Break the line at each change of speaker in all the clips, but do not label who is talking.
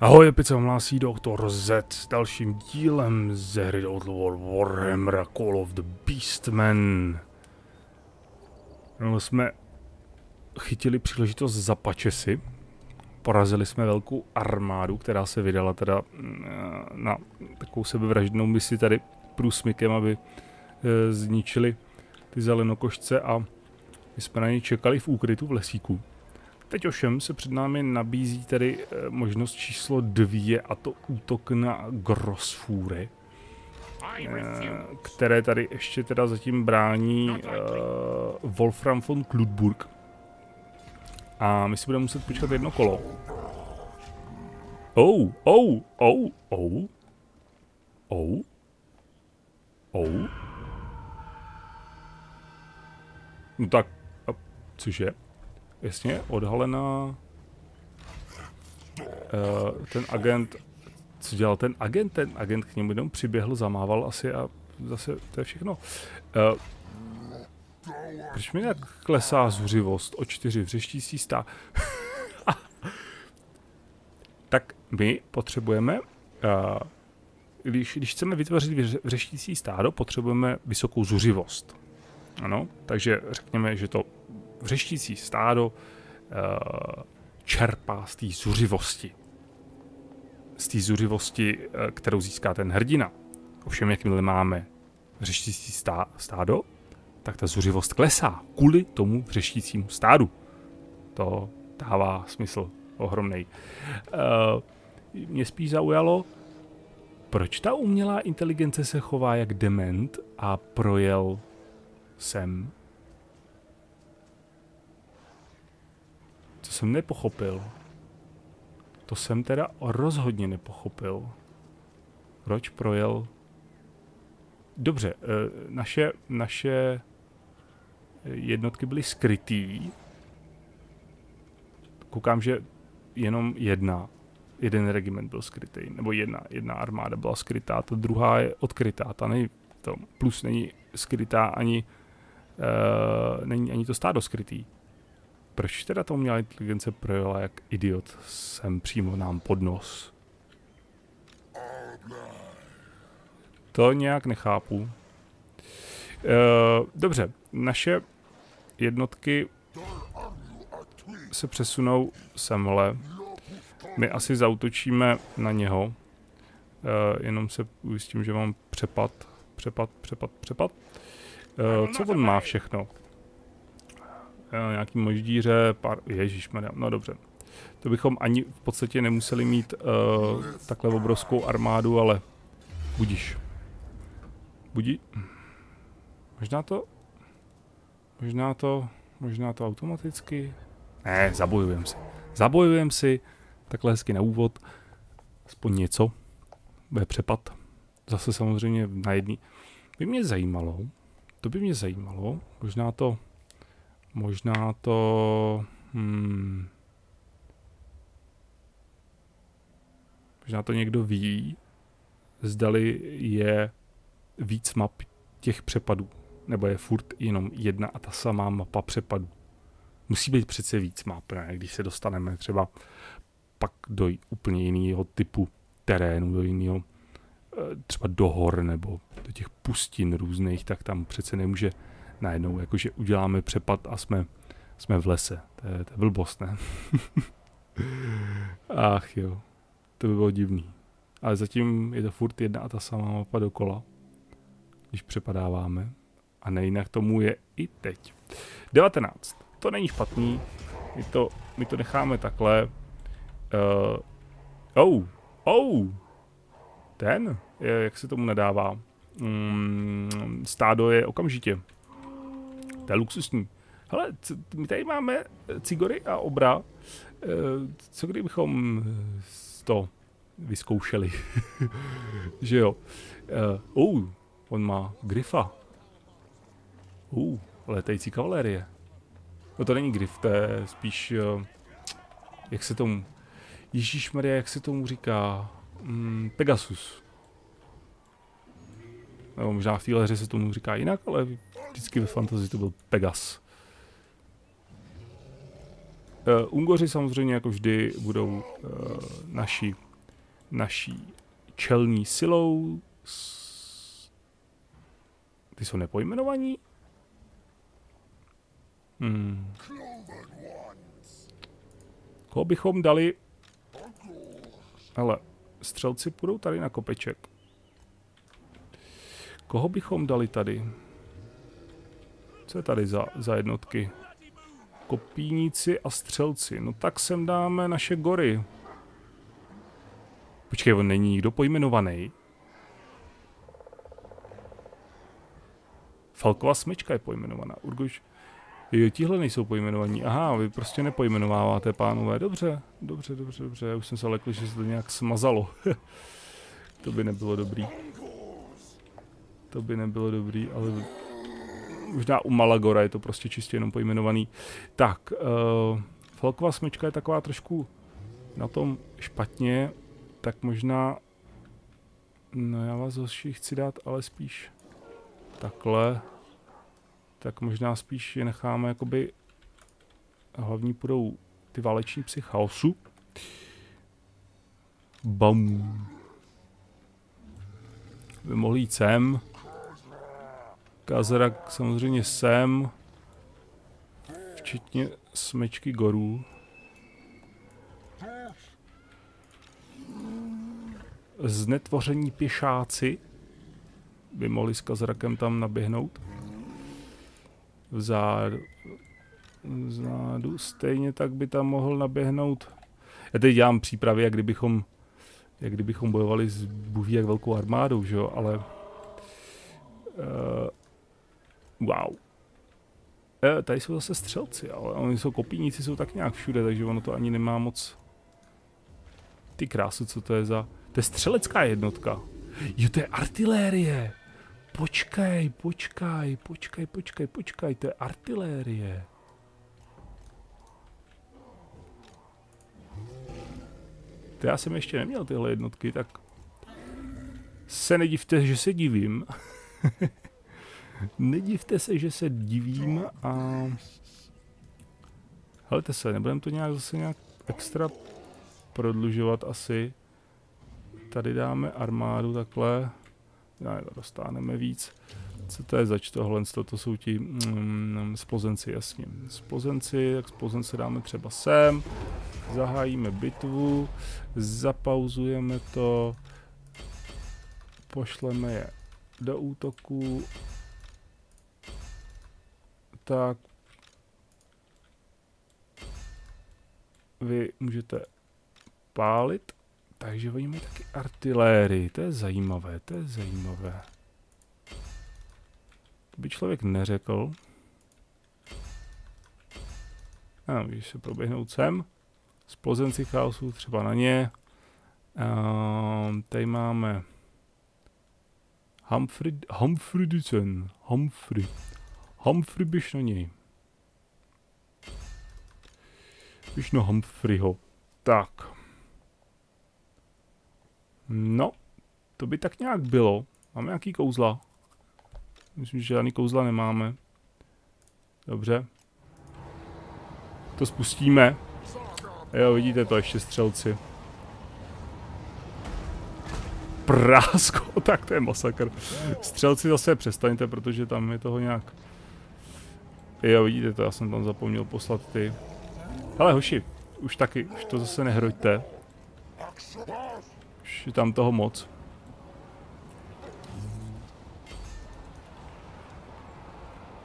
Ahoj, Epice hlásí Doktor Z s dalším dílem ze hry Outlaw Warhammer Call of the Beastmen. No, jsme chytili příležitost za pačesy. Porazili jsme velkou armádu, která se vydala teda mm, na takovou sebevraždnou misi tady průsmykem, aby e, zničili ty zelenokošce a my jsme na ně čekali v úkrytu v lesíku. Teď ovšem se před námi nabízí tedy eh, možnost číslo dvě a to útok na Grossfúry, eh, které tady ještě teda zatím brání uh, Wolfram von Kludburg. A my si budeme muset počkat jedno kolo. Oh, oh, oh, oh. Oh. Oh. No tak, a cože? Jasně odhalená. Uh, ten agent, co dělal ten agent? Ten agent k němu jenom přiběhl, zamával asi a zase to je všechno. Uh, proč mi nějak klesá zuřivost o čtyři vřeštící stá? tak my potřebujeme, uh, když, když chceme vytvořit vřeštící stádo, potřebujeme vysokou zuřivost. Ano, takže řekněme, že to vřeštící stádo uh, čerpá z té zuřivosti. Z té zuřivosti, uh, kterou získá ten hrdina. Ovšem, jakmile máme vřeštící stá, stádo, tak ta zuřivost klesá kvůli tomu vřeštícímu stádu. To dává smysl ohromný. Uh, mě spíš zaujalo, proč ta umělá inteligence se chová jak dement a projel sem jsem nepochopil. To jsem teda rozhodně nepochopil. Proč projel? Dobře, eh, naše, naše jednotky byly skrytý. Koukám, že jenom jedna, jeden regiment byl skrytý, nebo jedna, jedna armáda byla skrytá, ta druhá je odkrytá, ta není, to plus není skrytá ani, uh, není ani to stádo skrytý. Proč teda to umělá inteligence projela jak idiot sem přímo nám pod nos? To nějak nechápu. Uh, dobře, naše jednotky se přesunou semhle. My asi zautočíme na něho. Uh, jenom se ujistím, že mám přepad, přepad, přepad, přepad. Uh, co on má všechno? Eh, nějaký moždíře, pár, ježišmarja, no dobře. To bychom ani v podstatě nemuseli mít uh, takhle obrovskou armádu, ale budíš. Budí. Možná to, možná to, možná to automaticky. Ne, zabojujem si. Zabojujem si, takhle hezky na úvod, aspoň něco, bude přepad. Zase samozřejmě na jedný. By mě zajímalo, to by mě zajímalo, možná to Možná to... Hmm, možná to někdo ví, zdali je víc map těch přepadů, nebo je furt jenom jedna a ta samá mapa přepadů. Musí být přece víc map, ne? když se dostaneme třeba pak do úplně jiného typu terénu, do jiného eh, třeba do hor nebo do těch pustin různých, tak tam přece nemůže najednou jakože uděláme přepad a jsme, jsme v lese. To je, to je blbost, ne? Ach jo, to by bylo divný. Ale zatím je to furt jedna a ta samá mapa dokola, když přepadáváme. A nejinak tomu je i teď. 19. To není špatný. My to, my to necháme takhle. Uh, oh, oh, ten, je, jak se tomu nedává. Mm, stádo je okamžitě. To je luxusní. Hele, my tady máme eh, cigory a obra. Eh, co kdybychom eh, to vyzkoušeli? že jo. Uh, uh, on má grifa. Uh, letající kavalérie. No to není grif, to je spíš, uh, jak se tomu, Ježíš Maria, jak se tomu říká, mm, Pegasus. Nebo možná v téhle hře se tomu říká jinak, ale vždycky ve fantazii to byl Pegas. Ungoři samozřejmě jako vždy budou uh, naší, naší čelní silou. Ty jsou nepojmenovaní? Hmm. Koho bychom dali? Ale střelci půjdou tady na kopeček. Koho bychom dali tady? Co je tady za, za jednotky? Kopíníci a střelci. No tak sem dáme naše gory. Počkej, on není nikdo pojmenovaný. Falková smečka je pojmenovaná. Urgoš... Jo, tihle nejsou pojmenovaní. Aha, vy prostě nepojmenováváte, pánové. Dobře, dobře, dobře, dobře. Já už jsem se lekl, že se to nějak smazalo. to by nebylo dobrý. To by nebylo dobrý, ale možná u Malagora je to prostě čistě jenom pojmenovaný. Tak, uh, Falková smečka je taková trošku na tom špatně, tak možná, no já vás hoši chci dát, ale spíš takhle, tak možná spíš je necháme jakoby, hlavní půjdou ty váleční psy chaosu. Bam. By mohli jít sem. Kazarak samozřejmě sem. Včetně smečky gorů. Znetvoření pěšáci by mohli s Kazrakem tam naběhnout. Vzadu, vzadu stejně tak by tam mohl naběhnout. Já teď dělám přípravy, jak kdybychom, jak kdybychom bojovali s buví jak velkou armádou, že jo, ale... Uh, Wow. E, tady jsou zase střelci, ale oni jsou kopíníci, jsou tak nějak všude, takže ono to ani nemá moc... Ty krásu, co to je za... To je střelecká jednotka. Jo, to je artilérie. Počkej, počkej, počkej, počkej, počkej, to je artilérie. To já jsem ještě neměl tyhle jednotky, tak se nedivte, že se divím. Nedivte se, že se divím a... Helejte se, nebudeme to nějak zase nějak extra prodlužovat asi. Tady dáme armádu takhle. Ne, dostáneme víc. Co to je zač tohle? To jsou ti mm, spozenci, jasně. Spozenci, tak spozenci dáme třeba sem. Zahájíme bitvu. Zapauzujeme to. Pošleme je do útoku tak vy můžete pálit, takže oni mají taky artilérii, to je zajímavé, to je zajímavé. To by člověk neřekl. A můžeš se proběhnout sem. Z plozenci chaosu třeba na ně. Um, tady máme Humphrey, Humphrey Humphrey. Humphrey běž na něj. Běž na Humphreyho. Tak. No, to by tak nějak bylo. Máme nějaký kouzla? Myslím, že žádný kouzla nemáme. Dobře. To spustíme. Jo, vidíte to, ještě střelci. Prásko, tak to je masakr. Střelci zase přestaňte, protože tam je toho nějak Jo, vidíte to, já jsem tam zapomněl poslat ty. Hele hoši, už taky, už to zase nehroďte. Už je tam toho moc.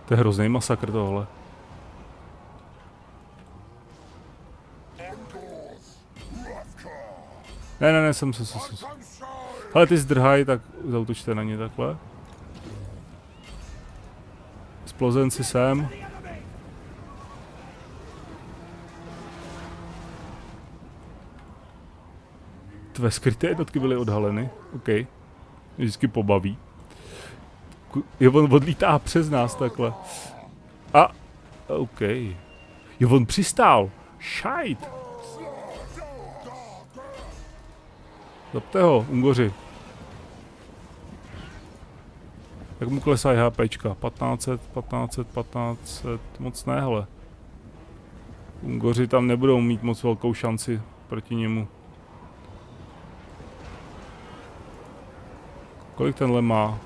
To je hrozný masakr tohle. Ne, ne, ne, jsem se, jsem, jsem. Ale ty zdrhaj, tak zautočte na ně takhle. Splozenci sem. Tvé skryté jednotky byly odhaleny. OK. Vždycky pobaví. Jo, on odlítá přes nás takhle. A, OK. Jo, on přistál. Šajt. Zapte ho, Ungoři. Jak mu klesají HPčka? 1500, 1500, 1500, moc ne, hele. Ungoři tam nebudou mít moc velkou šanci proti němu. Kolik tenhle má?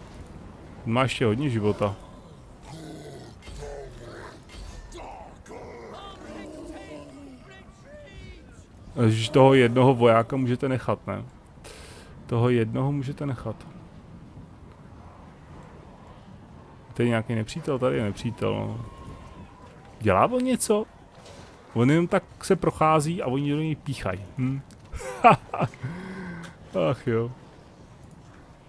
Má ještě hodně života. Že toho jednoho vojáka můžete nechat, ne? Toho jednoho můžete nechat. To je nějaký nepřítel, tady je nepřítel, no. Dělá on něco? On jenom tak se prochází a oni do něj píchají. Hm? Ach jo.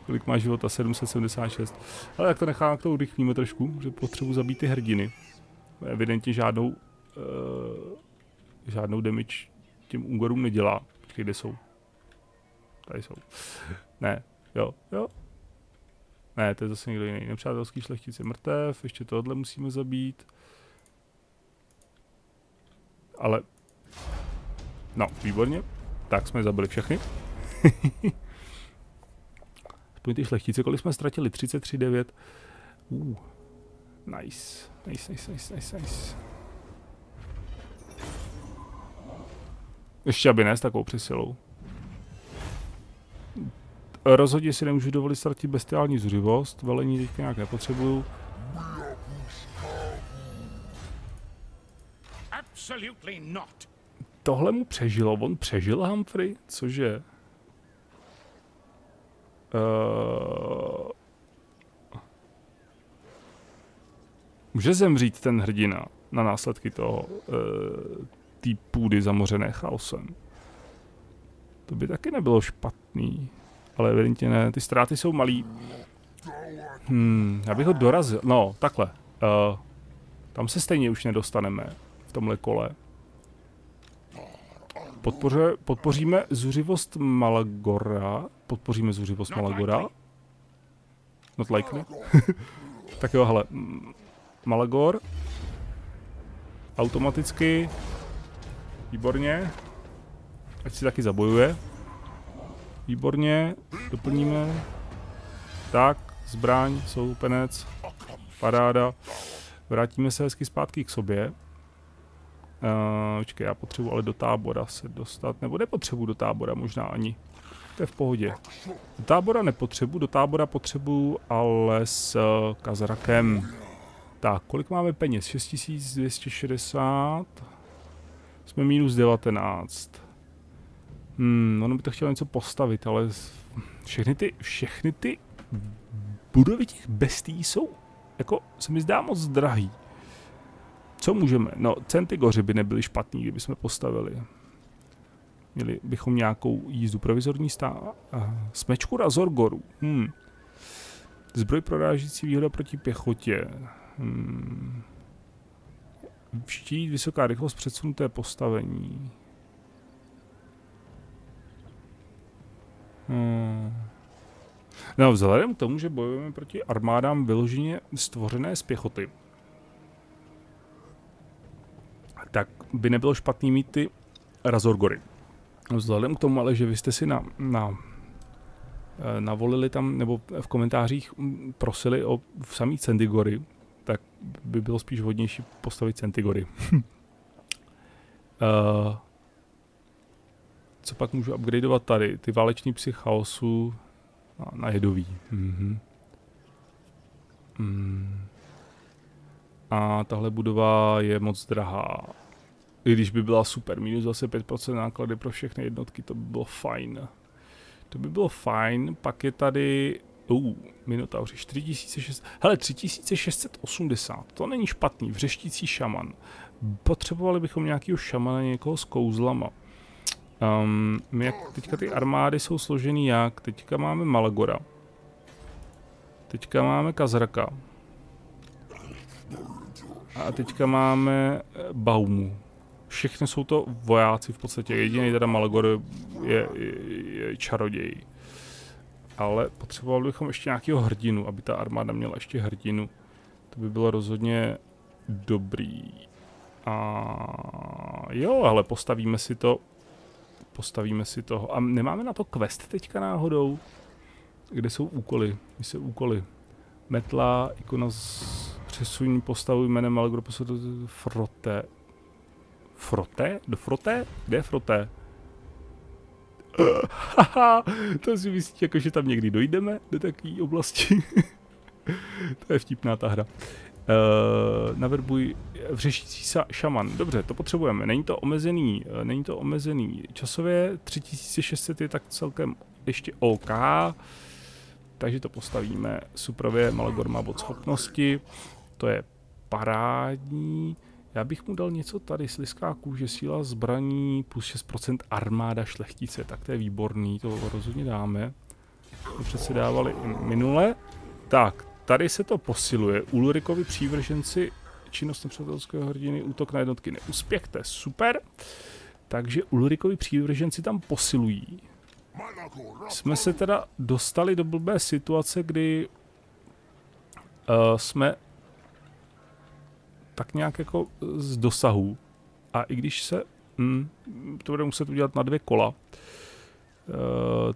Kolik má života? 776. Ale jak to nechám, to urychlíme trošku, že potřebuji zabít ty hrdiny. Evidentně žádnou uh, žádnou damage těm Ungorům nedělá. Kde jsou? Tady jsou. ne, jo, jo. Ne, to je zase někdo jiný. Nepřátelský šlechtic je mrtev, ještě tohle musíme zabít. Ale... No, výborně. Tak jsme zabili všechny. Aspoň ty šlechtice, kolik jsme ztratili? 33,9. Uh. Nice. Nice, nice, nice, nice, nice. Ještě aby ne s takovou přesilou. Rozhodně si nemůžu dovolit ztratit bestiální zuřivost, velení teďka nějak nepotřebuju. Tohle mu přežilo, on přežil Humphrey, cože? Uh... Může zemřít ten hrdina na následky toho, uh, té půdy zamořené chaosem. To by taky nebylo špatný. Ale evidentně ne, ty ztráty jsou malý. Hmm, já bych ho dorazil, no, takhle. Uh, tam se stejně už nedostaneme v tomhle kole. Podpoře, podpoříme zuřivost Malagora. Podpoříme zuřivost Malagora. Not likely. tak jo, hele. Malagor. Automaticky Výborně. Ať si taky zabojuje. Výborně. Doplníme. Tak, zbraň, soupenec. Paráda. Vrátíme se hezky zpátky k sobě. Uh, počkej, já potřebuji ale do tábora se dostat, nebo nepotřebuji do tábora možná ani. To je v pohodě. Do tábora nepotřebuji, do tábora potřebuji ale s uh, Kazrakem. Tak, kolik máme peněz? 6260. Jsme minus 19. Hmm, ono by to chtělo něco postavit, ale všechny ty, všechny ty budovy těch bestí jsou, jako se mi zdá moc drahý. Co můžeme? No, Centigoři by nebyly špatný, kdyby jsme postavili. Měli bychom nějakou jízdu provizorní stá... Smečku Razorgoru. Hmm. Zbroj prorážící výhoda proti pěchotě. Hmm. Štít, vysoká rychlost, předsunuté postavení. Hmm. No, vzhledem k tomu, že bojujeme proti armádám vyloženě stvořené z pěchoty, tak by nebylo špatný mít ty Razorgory. Vzhledem k tomu ale, že vy jste si na, na eh, navolili tam, nebo v komentářích prosili o samý Cendigory, tak by bylo spíš vhodnější postavit Centigory. uh, co pak můžu upgradeovat tady? Ty váleční psy chaosu na, na jedový. Mm-hmm. Mm. A tahle budova je moc drahá. I když by byla super, minus zase 5% náklady pro všechny jednotky, to by bylo fajn. To by bylo fajn, pak je tady Uh, Minotauři, 4600. Hele, 3680, to není špatný, vřeštící šaman. Potřebovali bychom nějakého šamana, někoho s kouzlama. Um, jak, teďka ty armády jsou složený jak? Teďka máme Malagora. Teďka máme Kazraka. A teďka máme eh, Baumu. Všechny jsou to vojáci v podstatě. Jediný teda Malagor je, je, je čaroděj ale potřebovali bychom ještě nějakého hrdinu, aby ta armáda měla ještě hrdinu. To by bylo rozhodně dobrý. A jo, ale postavíme si to. Postavíme si toho. A nemáme na to quest teďka náhodou? Kde jsou úkoly? Kde jsou úkoly? Metla, ikona z přesuň postavu jménem Algro Frote. Froté? Do froté? Kde je froté? Haha, to si myslíte, jako, že tam někdy dojdeme do takové oblasti. to je vtipná ta hra. Uh, naverbuj vřešící sa šaman. Dobře, to potřebujeme. Není to omezený, uh, není to omezený časově. 3600 je tak celkem ještě OK. Takže to postavíme. Supravě Malagor má bod schopnosti. To je parádní. Já bych mu dal něco tady, sliská kůže, síla zbraní, plus 6% armáda šlechtice, tak to je výborný, to rozhodně dáme. To přece dávali minule. Tak, tady se to posiluje. Ulrikovi přívrženci činnost nepřátelského hrdiny, útok na jednotky neúspěch, to je super. Takže Ulrikovi přívrženci tam posilují. Jsme se teda dostali do blbé situace, kdy uh, jsme tak nějak jako z dosahu. A i když se, hm, to bude muset udělat na dvě kola, uh,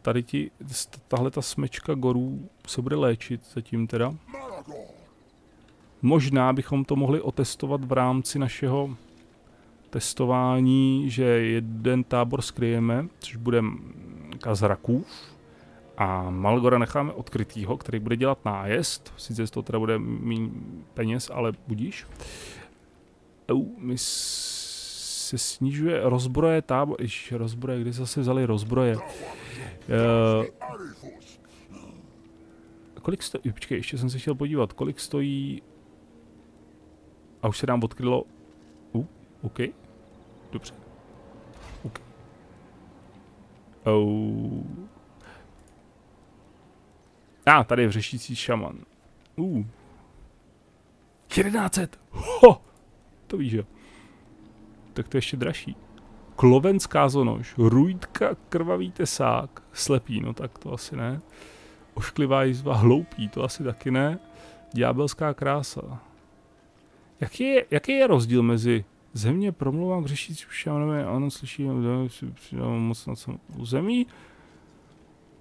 tady ti, tahle ta smečka gorů se bude léčit zatím teda. Možná bychom to mohli otestovat v rámci našeho testování, že jeden tábor skryjeme, což bude Kazrakův, a Malgora necháme odkrytýho, který bude dělat nájezd. Sice z toho teda bude méně peněz, ale budíš. Mi se snižuje rozbroje tábor. Iš, rozbroje, kde zase vzali rozbroje? Uh, kolik stojí, počkej, ještě jsem se chtěl podívat, kolik stojí a už se nám odkrylo, uh, OK, dobře, OK. Oh. A, ah, tady je vřešící šaman. Uh. 1100! Ho! To víš, jo. Tak to je ještě dražší. Klovenská zonož, rujtka, krvavý tesák, slepý, no tak to asi ne. Ošklivá jízva, hloupý, to asi taky ne. Ďábelská krása. Jaký je, jaký je rozdíl mezi země promluvám k řešícím šamanovi, ano, slyším, moc na území,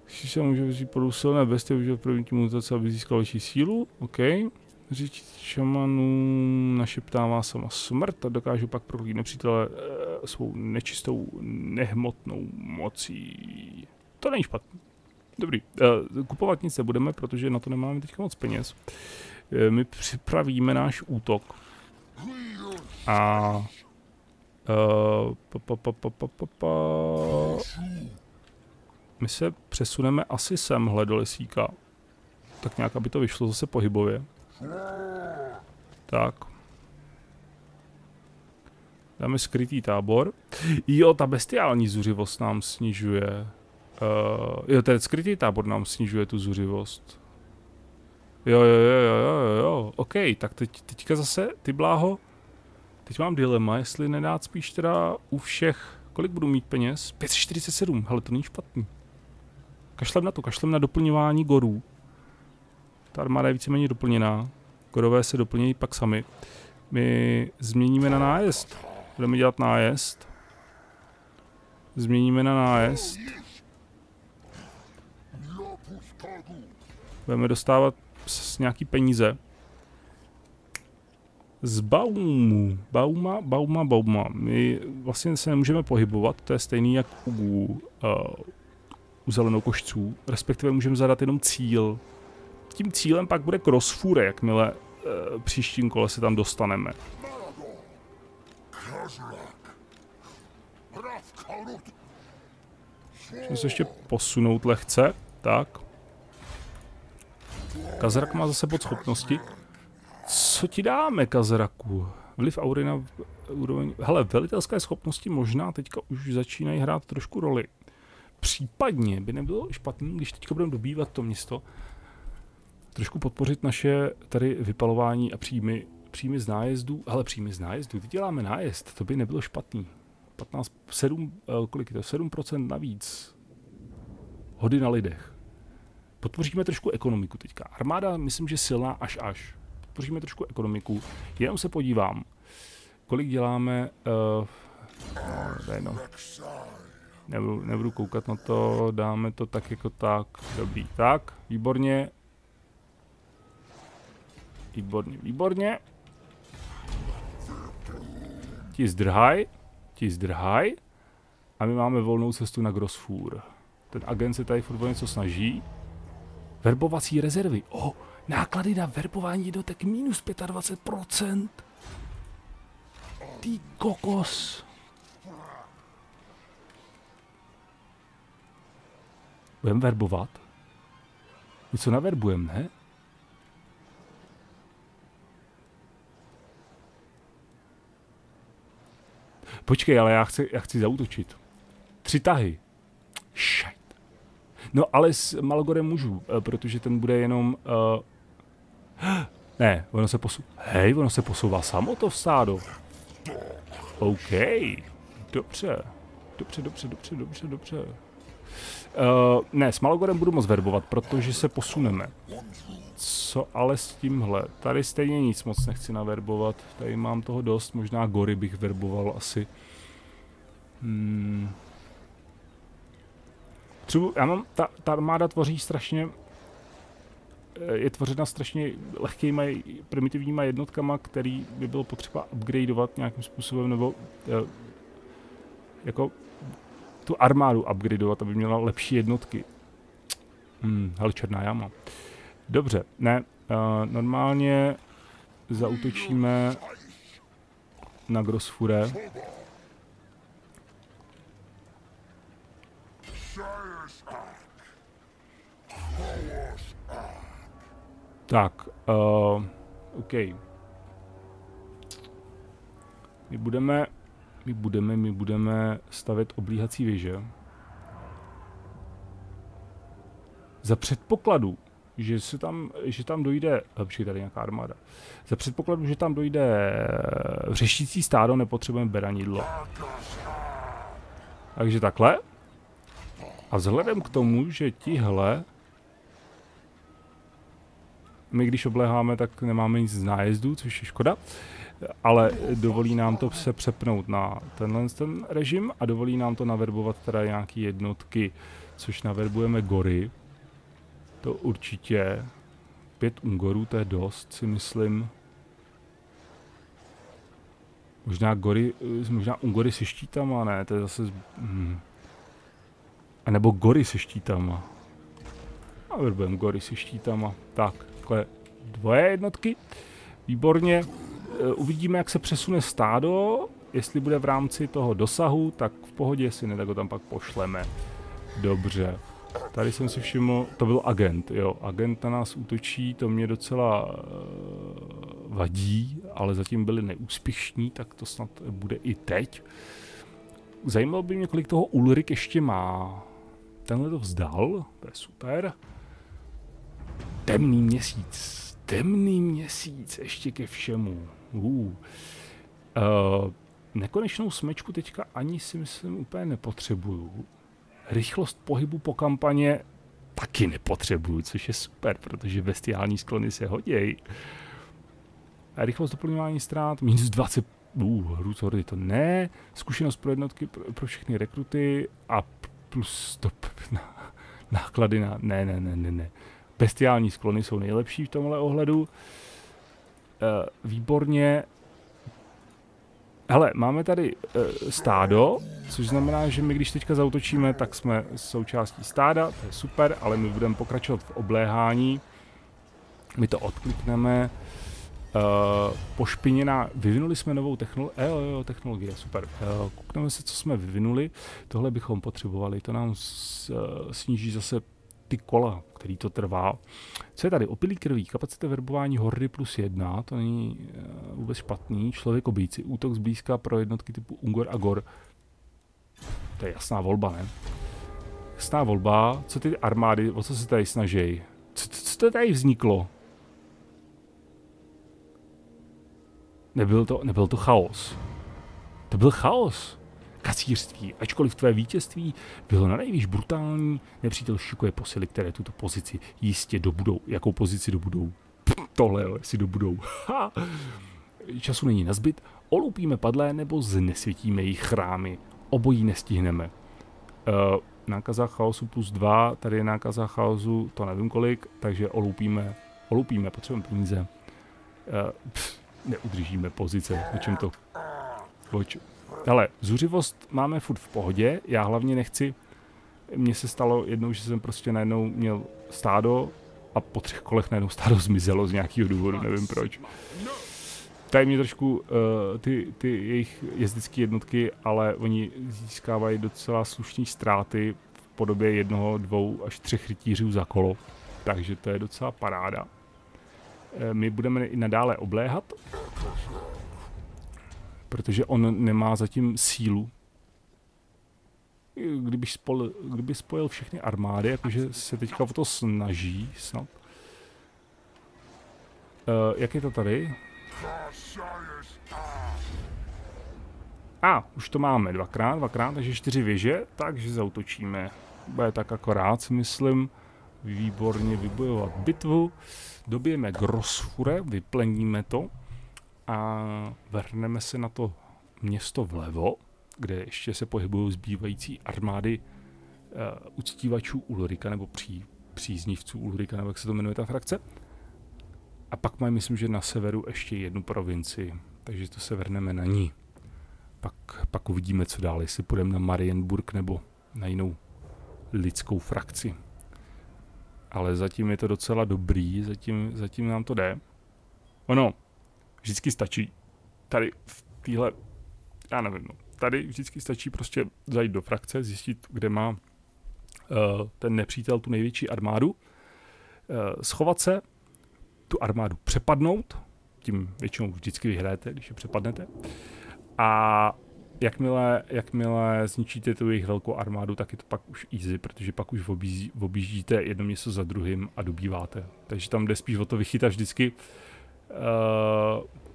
se může vzít po silné bestie, využít první mutace, aby získal větší sílu. OK. Říct šamanů našeptává sama smrt a dokáže pak prohlít nepřítele e, svou nečistou, nehmotnou mocí. To není špatný. Dobrý. E, kupovat nic nebudeme, protože na to nemáme teď moc peněz. E, my připravíme náš útok. A... Uh, pa, pa, pa, pa, pa, pa, pa my se přesuneme asi semhle do lesíka. Tak nějak, aby to vyšlo zase pohybově. Tak. Dáme skrytý tábor. Jo, ta bestiální zuřivost nám snižuje. Uh, jo, ten skrytý tábor nám snižuje tu zuřivost. Jo, jo, jo, jo, jo, jo, OK, tak teď, teďka zase, ty bláho, teď mám dilema, jestli nedát spíš teda u všech, kolik budu mít peněz? 547, hele, to není špatný. Kašlem na to, kašlem na doplňování gorů. Ta armáda je víceméně doplněná. Gorové se doplnějí pak sami. My změníme na nájezd. Budeme dělat nájezd. Změníme na nájezd. Budeme dostávat s nějaký peníze. Z Baumu. Bauma, Bauma, Bauma. My vlastně se nemůžeme pohybovat, to je stejný jak u uh, u zelenokošců, respektive můžeme zadat jenom cíl. Tím cílem pak bude crossfure, jakmile e, příštím kole se tam dostaneme. Můžeme se ještě posunout lehce, tak. Kazrak má zase pod schopnosti. Co ti dáme, Kazraku? Vliv aury na úroveň... Hele, velitelské schopnosti možná teďka už začínají hrát trošku roli. Případně by nebylo špatný, když teď budeme dobývat to město, trošku podpořit naše tady vypalování a příjmy, příjmy z nájezdů, ale příjmy z nájezdů, teď děláme nájezd, to by nebylo špatný. 15, 7, eh, kolik je to, 7% navíc. Hody na lidech. Podpoříme trošku ekonomiku teďka. Armáda, myslím, že silná až až. Podpoříme trošku ekonomiku. Jenom se podívám, kolik děláme, uh, no, Nebudu, nebudu koukat na to, dáme to tak jako tak. Dobrý, tak, výborně. Výborně, výborně. Ti zdrhaj. ti zdrhaj a my máme volnou cestu na Grossfur. Ten agent se tady furt něco snaží. Verbovací rezervy. O, oh, náklady na verbování jednotek minus 25%. Ty kokos. Budeme verbovat? Něco naverbujeme, ne? Počkej, ale já chci, já chci zautočit. Tři tahy. Šajt. No ale s Malgorem můžu, eh, protože ten bude jenom... Uh... Ne, ono se posouvá. Hej, ono se posouvá samo to stádo. OK. Dobře. Dobře, dobře, dobře, dobře, dobře. Uh, ne, s Malogorem budu moc verbovat, protože se posuneme. Co ale s tímhle? Tady stejně nic moc nechci naverbovat. Tady mám toho dost, možná Gory bych verboval asi. Hmm. Třeba, já mám, ta, ta armáda tvoří strašně eh, je tvořena strašně lehkýma primitivníma jednotkama, který by bylo potřeba upgradeovat nějakým způsobem, nebo uh, jako tu armádu upgradeovat, aby měla lepší jednotky. Hmm, hele, černá jama. Dobře, ne, uh, normálně zautočíme na Grossfure. Tak, uh, OK. My budeme my budeme, my budeme stavět oblíhací věže. Za předpokladu, že se tam, že tam dojde, lepší tady nějaká armáda, za předpokladu, že tam dojde řešící stádo, nepotřebujeme beranidlo. Takže takhle. A vzhledem k tomu, že tihle my když obléháme, tak nemáme nic z nájezdu, což je škoda ale dovolí nám to se přepnout na tenhle ten režim a dovolí nám to naverbovat teda nějaký jednotky, což naverbujeme gory. To určitě. Pět Ungorů, to je dost, si myslím. Možná gory, možná Ungory se štítama, ne, to je zase... Hmm. A nebo gory se štítama. A verbujeme gory se štítama. Tak, takhle dvoje jednotky. Výborně. Eh, uvidíme, jak se přesune stádo, jestli bude v rámci toho dosahu, tak v pohodě, jestli ne, tak ho tam pak pošleme. Dobře. Tady jsem si všiml, to byl agent, jo, agent na nás útočí, to mě docela uh, vadí, ale zatím byli neúspěšní, tak to snad bude i teď. Zajímalo by mě, kolik toho Ulrik ještě má. Tenhle to vzdal, to je super. Temný měsíc, temný měsíc ještě ke všemu. Uh. Uh, nekonečnou smečku teďka ani si myslím úplně nepotřebuju. Rychlost pohybu po kampaně taky nepotřebuju, což je super, protože bestiální sklony se hodějí. A rychlost doplňování ztrát minus 20 uh, hru to ne, zkušenost pro jednotky, pro, pro všechny rekruty a plus stop na náklady na, ne, ne, ne, ne, ne. Bestiální sklony jsou nejlepší v tomhle ohledu. Eh, výborně. Hele, máme tady uh, stádo, což znamená, že my když teďka zautočíme, tak jsme součástí stáda, to je super, ale my budeme pokračovat v obléhání. My to odklikneme. Uh, pošpiněná, vyvinuli jsme novou technologii, jo, jo, technologie, super. Uh, koukneme se, co jsme vyvinuli, tohle bychom potřebovali, to nám s, uh, sníží zase ty kola, který to trvá. Co je tady? Opilý krví, kapacita verbování hordy plus jedna, to není uh, vůbec špatný. Člověk obíci, útok zblízka pro jednotky typu Ungor a Gor. To je jasná volba, ne? Jasná volba. Co ty armády, o co se tady snaží? Co, co, co to tady vzniklo? Nebyl to, nebyl to chaos. To byl chaos kacířství, ačkoliv tvé vítězství bylo na nejvíc brutální, nepřítel šikuje posily, které tuto pozici jistě dobudou. Jakou pozici dobudou? Tohle, jo, jestli dobudou. Ha! Času není nazbyt, oloupíme padlé nebo znesvětíme jejich chrámy. Obojí nestihneme. Uh, nákaza chaosu plus 2, tady je nákaza chaosu, to nevím kolik, takže oloupíme, oloupíme, potřebujeme peníze. Uh, pff, neudržíme pozice, o čem to, o, č, Ale zuřivost máme furt v pohodě, já hlavně nechci, mně se stalo jednou, že jsem prostě najednou měl stádo a po třech kolech najednou stádo zmizelo z nějakého důvodu, nevím proč. Tady mě trošku uh, ty, ty jejich jezdické jednotky, ale oni získávají docela slušné ztráty v podobě jednoho, dvou až třech rytířů za kolo. Takže to je docela paráda. Uh, my budeme i nadále obléhat, protože on nemá zatím sílu. Kdyby spojil, kdyby spojil všechny armády, jakože se teďka o to snaží snad. Uh, jak je to tady? A, ah, už to máme dvakrát, dvakrát, takže čtyři věže, takže zautočíme. Bude tak akorát, si myslím, výborně vybojovat bitvu. Dobijeme Grossfure, vypleníme to a vrhneme se na to město vlevo, kde ještě se pohybují zbývající armády uh, uctívačů Ulrika, nebo pří, příznivců Ulrika, nebo jak se to jmenuje ta frakce. A pak mají, myslím, že na severu ještě jednu provinci, takže to se vrhneme na ní. Pak, pak uvidíme, co dál, jestli půjdeme na Marienburg nebo na jinou lidskou frakci. Ale zatím je to docela dobrý, zatím, zatím nám to jde. Ono, vždycky stačí tady v téhle, já nevím, no, tady vždycky stačí prostě zajít do frakce, zjistit, kde má uh, ten nepřítel tu největší armádu, uh, schovat se, tu armádu přepadnout, tím většinou vždycky vyhrajete, když je přepadnete. A jakmile, jakmile zničíte tu jejich velkou armádu, tak je to pak už easy, protože pak už objíždí, objíždíte jedno město za druhým a dobýváte. Takže tam jde spíš o to vychytat vždycky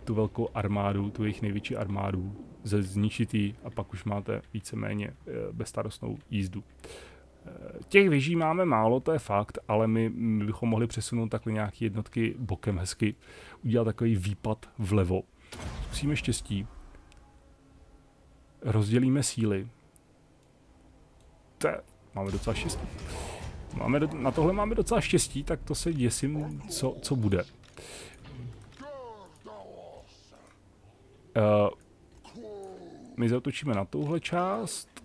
tu velkou armádu, tu jejich největší armádu, zničit ji a pak už máte víceméně uh, bezstarostnou jízdu. Uh, Těch věží máme málo, to je fakt, ale my, my bychom mohli přesunout takhle nějaké jednotky bokem hezky, udělat takový výpad vlevo. Zkusíme štěstí. Rozdělíme síly. To je, máme docela štěstí. Máme do, na tohle máme docela štěstí, tak to se děsím, co, co bude. Uh, my zautočíme na tuhle část.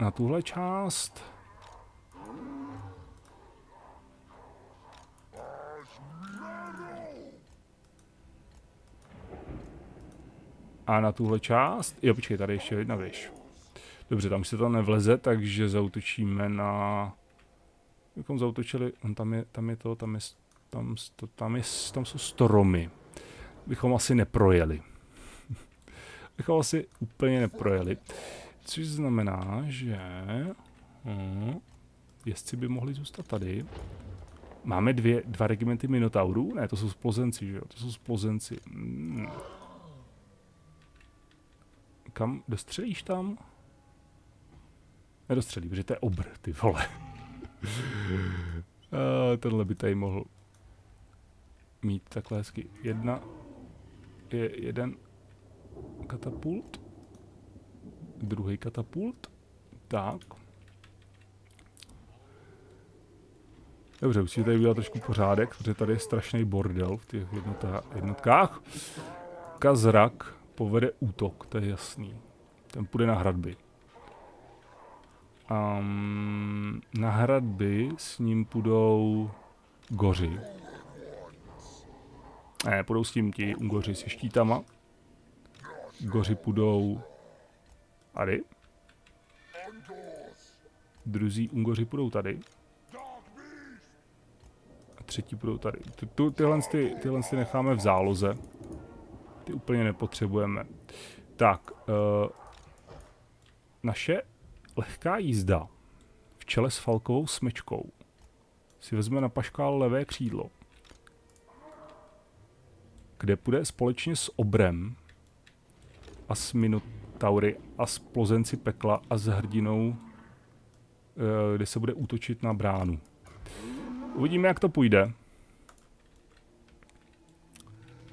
na tuhle část. A na tuhle část, jo počkej, tady ještě jedna věž. Dobře, tam se to nevleze, takže zautočíme na... Bychom zautočili, on tam je, tam je to, tam je, tam, to, tam, je, tam jsou stromy. Bychom asi neprojeli. bychom asi úplně neprojeli. Což znamená, že hm, jezdci by mohli zůstat tady. Máme dvě, dva regimenty Minotaurů? Ne, to jsou splozenci, že jo? To jsou splozenci. Hmm. Kam dostřelíš tam? Nedostřelí, protože to je obr, ty vole. uh, tenhle by tady mohl mít takhle hezky. Jedna, je jeden katapult druhý katapult. Tak. Dobře, musíte tady udělat trošku pořádek, protože tady je strašný bordel v těch jednotkách. Kazrak povede útok, to je jasný. Ten půjde na hradby. Um, na hradby s ním půjdou goři. Ne, půjdou s tím ti ungoři se štítama. Goři půjdou Tady. Druzí Ungoři půjdou tady. A třetí půjdou tady. Ty, ty, tyhle, ty, tyhle ty necháme v záloze. Ty úplně nepotřebujeme. Tak, uh, naše lehká jízda v čele s falkovou smečkou si vezme na paškál levé křídlo, kde půjde společně s obrem a s minut Taury a s plozenci pekla a s hrdinou, eh, kde se bude útočit na bránu. Uvidíme, jak to půjde.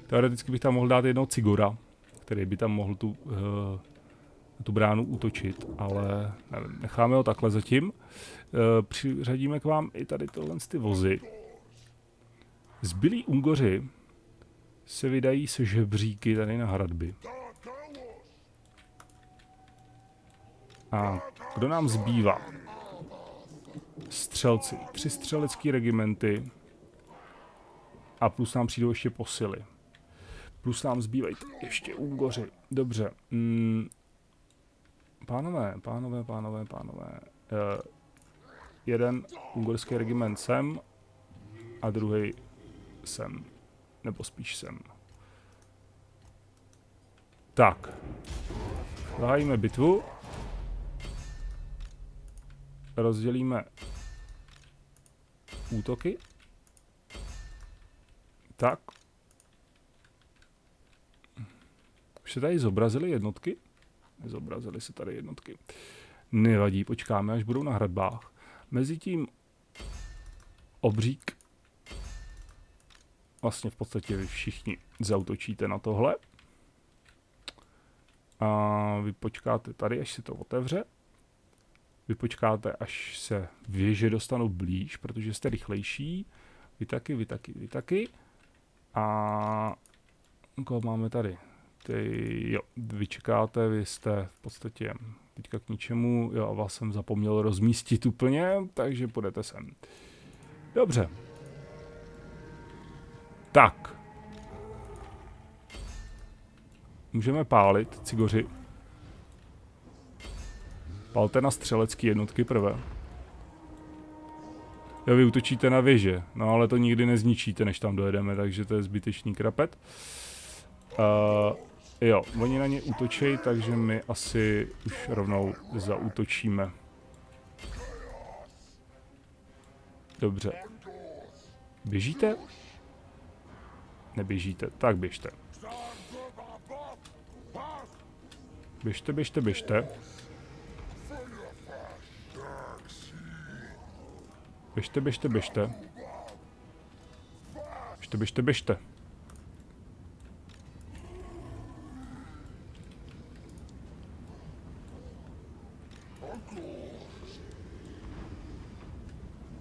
Teoreticky bych tam mohl dát jednoho Cigora, který by tam mohl tu, uh, tu bránu útočit, ale nevím, necháme ho takhle zatím. Uh, přiřadíme k vám i tady tohle ty vozy. Zbylí Ungoři se vydají se žebříky tady na hradby. A kdo nám zbývá? Střelci. Tři střelecký regimenty. A plus nám přijdou ještě posily. Plus nám zbývají ještě úgoři. Dobře. Mm. Pánové, pánové, pánové, pánové. Uh, jeden ungorský regiment sem a druhý sem. Nebo spíš sem. Tak. Zahájíme bitvu. Rozdělíme útoky. Tak. Už se tady zobrazily jednotky? Nezobrazily se tady jednotky. Nevadí, počkáme, až budou na hradbách. Mezitím obřík vlastně v podstatě vy všichni zautočíte na tohle. A vy počkáte tady, až se to otevře. Vy počkáte, až se věže dostanou blíž, protože jste rychlejší. Vy taky, vy taky, vy taky. A koho máme tady? Ty, jo, vy čekáte, vy jste v podstatě teďka k ničemu. Jo, a vás jsem zapomněl rozmístit úplně, takže půjdete sem. Dobře. Tak. Můžeme pálit, cigoři. Palte na střelecké jednotky prvé. Jo, vy utočíte na věže, no ale to nikdy nezničíte, než tam dojedeme, takže to je zbytečný krapet. Uh, jo, oni na ně útočí, takže my asi už rovnou zaútočíme. Dobře. Běžíte? Neběžíte, tak běžte. Běžte, běžte, běžte. Běžte, běžte, běžte. Běžte, běžte, běžte.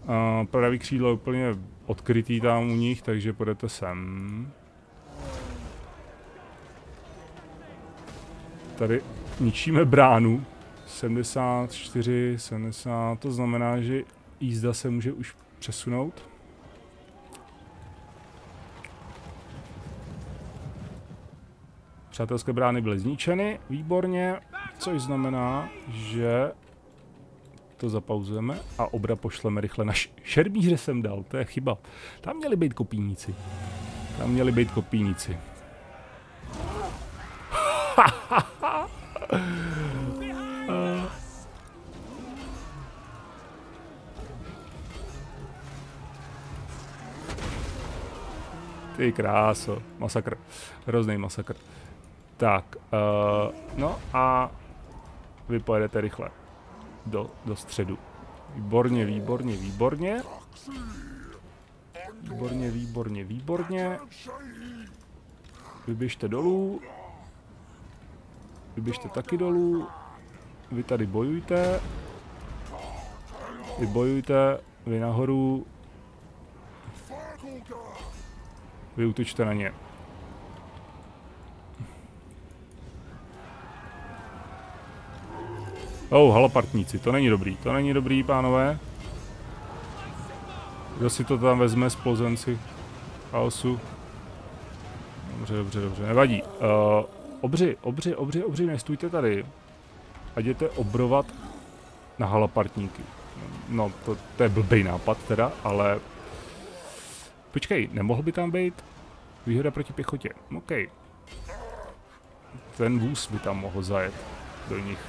Uh, pravý křídlo je úplně odkrytý tam u nich, takže půjdete sem. Tady ničíme bránu. 74, 70, to znamená, že jízda se může už přesunout. Přátelské brány byly zničeny, výborně, což znamená, že to zapauzujeme a obra pošleme rychle na šermíře jsem dal, to je chyba. Tam měli být kopíníci. Tam měli být kopíníci. Ty kráso, masakr. Hrozný masakr. Tak, uh, no a vy pojedete rychle do, do středu. Výborně, výborně, výborně. Výborně, výborně, výborně. Vyběžte dolů. Vyběžte taky dolů. Vy tady bojujte. Vy bojujte. Vy nahoru. Vy útočte na ně. Oh, halopartníci, to není dobrý, to není dobrý, pánové. Kdo si to tam vezme z plozenci chaosu? Dobře, dobře, dobře, nevadí. Uh, obři, obři, obři, obři, nestůjte tady. A jděte obrovat na halapartníky. No, to, to je blbý nápad teda, ale... Počkej, nemohl by tam být výhoda proti pěchotě. OK. Ten vůz by tam mohl zajet do nich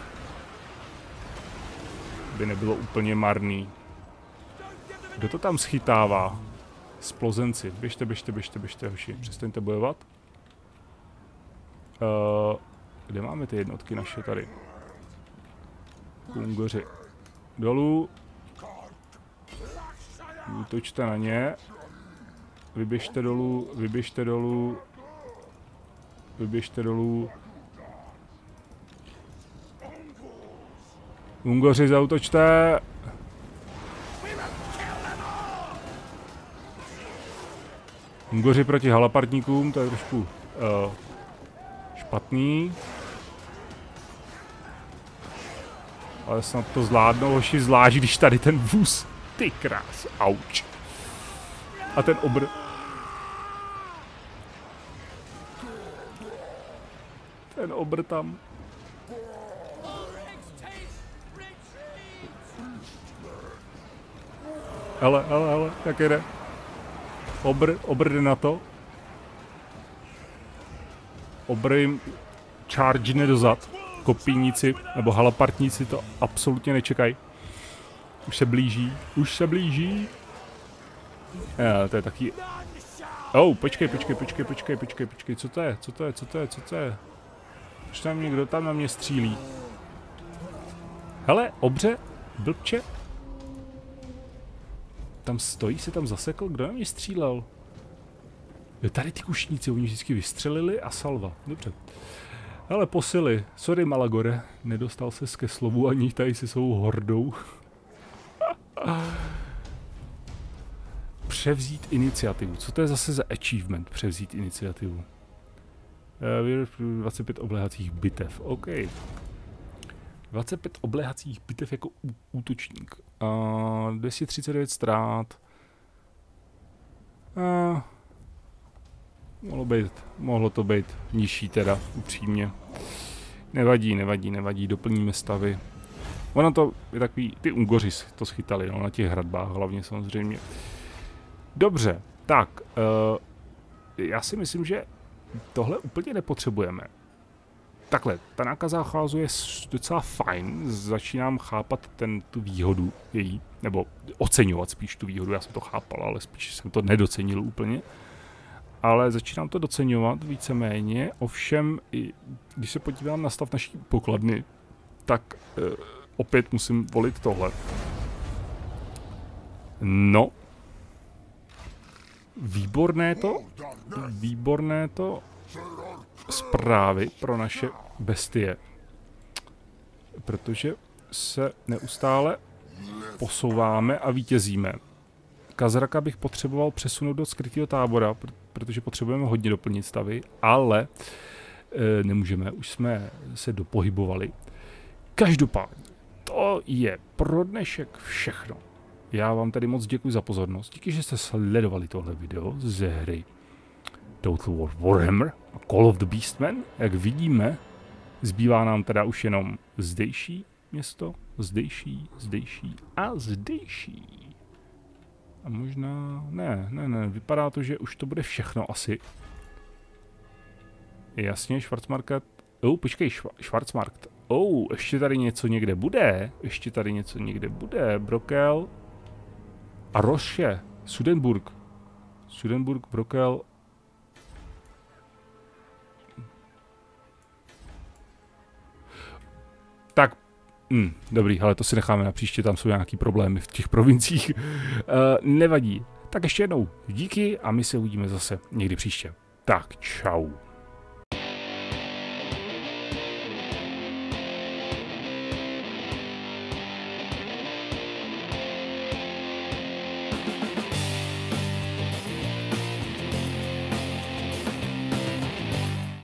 by nebylo úplně marný. Kdo to tam schytává? Splozenci. Běžte, běžte, běžte, běžte, hoši. Přestaňte bojovat. Uh, kde máme ty jednotky naše tady? Kungoři. Dolů. Útočte na ně. Vyběžte dolů, vyběžte dolů. Vyběžte dolů. Ungoři zautočte. Ungoři proti halapartníkům, to je trošku uh, špatný. Ale snad to zvládnou hoši zvlášť, když tady ten vůz. Ty krás, auč. A ten obr... Ten obr tam. Hele, hele, hele, jak jde. Obr, obr jde na to. Obr jim charge dozad. Kopíníci nebo halapartníci to absolutně nečekají. Už se blíží, už se blíží. Já, to je taky... Oh, počkej, počkej, počkej, počkej, počkej, počkej, co to je, co to je, co to je, co to je? Už tam někdo tam na mě střílí. Hele, obře, blbče, tam stojí, se tam zasekl, kdo na mě střílel? Jo, tady ty kušníci, oni vždycky vystřelili a salva. Dobře. Ale posily. Sorry Malagore, nedostal se ke slovu ani tady se svou hordou. převzít iniciativu. Co to je zase za achievement, převzít iniciativu? 25 obléhacích bitev, OK. 25 obléhacích bitev jako útočník. Uh, 239 ztrát. Uh, mohlo, být, mohlo to být nižší teda, upřímně. Nevadí, nevadí, nevadí, doplníme stavy. Ono to je takový, ty Ungoři to schytali, no, na těch hradbách hlavně samozřejmě. Dobře, tak, uh, já si myslím, že tohle úplně nepotřebujeme takhle, ta nákaza cházu je docela fajn, začínám chápat ten, tu výhodu její, nebo oceňovat spíš tu výhodu, já jsem to chápal, ale spíš jsem to nedocenil úplně. Ale začínám to docenovat víceméně, ovšem, i když se podívám na stav naší pokladny, tak e, opět musím volit tohle. No. Výborné to. Výborné to zprávy pro naše bestie. Protože se neustále posouváme a vítězíme. Kazraka bych potřeboval přesunout do skrytého tábora, protože potřebujeme hodně doplnit stavy, ale e, nemůžeme, už jsme se dopohybovali. Každopádně, to je pro dnešek všechno. Já vám tady moc děkuji za pozornost. Díky, že jste sledovali tohle video ze hry Total War Warhammer a Call of the Beastman. Jak vidíme, zbývá nám teda už jenom zdejší město, zdejší, zdejší a zdejší. A možná... Ne, ne, ne, vypadá to, že už to bude všechno asi. Jasně, Schwarzmarket. Oh, počkej, Schwarzmarkt. Oh, ještě tady něco někde bude. Ještě tady něco někde bude. Brokel. A Roše. Sudenburg. Sudenburg, Brokel Tak, hm, dobrý, ale to si necháme na příště, tam jsou nějaký problémy v těch provinciích. uh, nevadí. Tak ještě jednou díky a my se uvidíme zase někdy příště. Tak, čau.